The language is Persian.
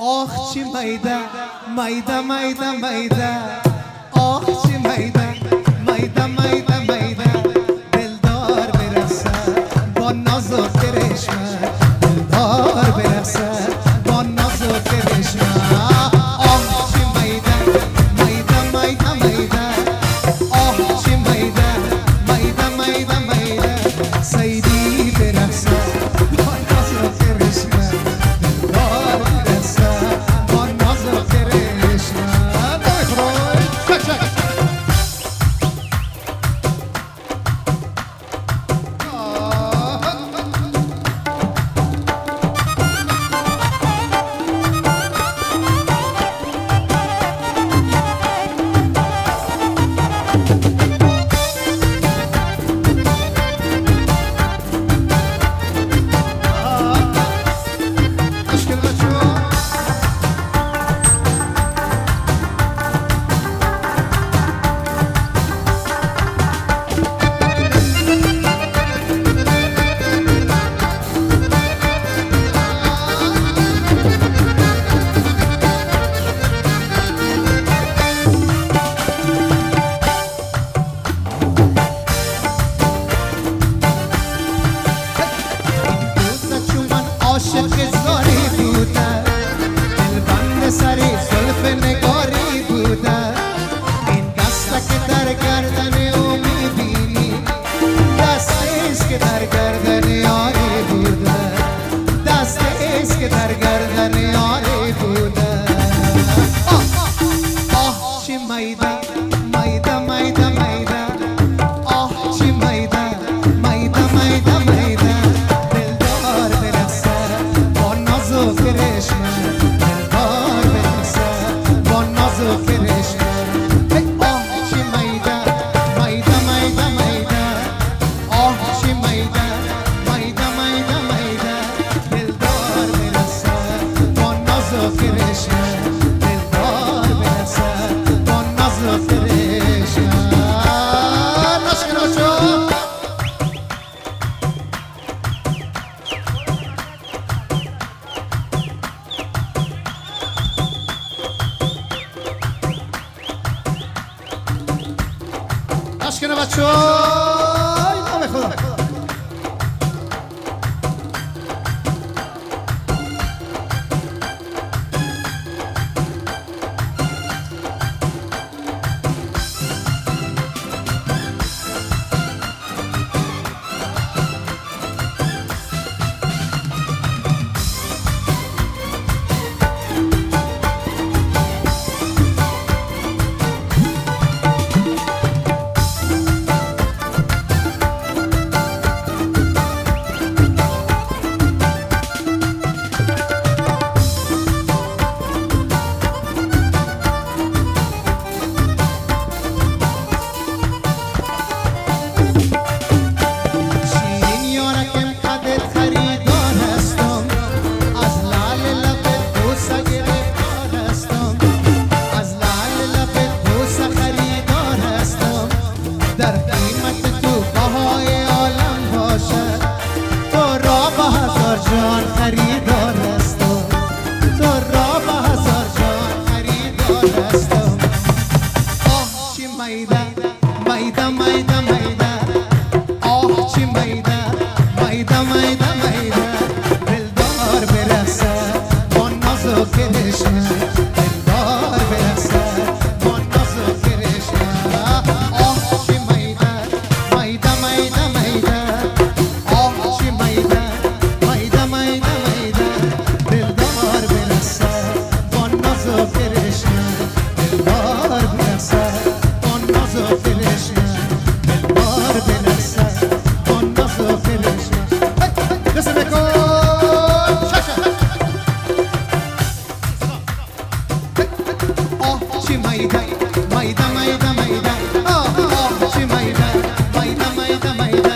ohchi mayda mayda mayda mayda. عشق در گردن یاری بوده. دست که در گردن یاری بوده. آه آه چه aşkına bak çok قیمت تو بهای عالم باشد. تو را با هزار جان خریدار هستم. تو را با هزار جان خریدار هستم. آه چی میده؟ میده میده میده. آه چی میده؟ میده میده. Mayda, Mayda, Mayda, Mayda, Mayda, Mayda, Mayda,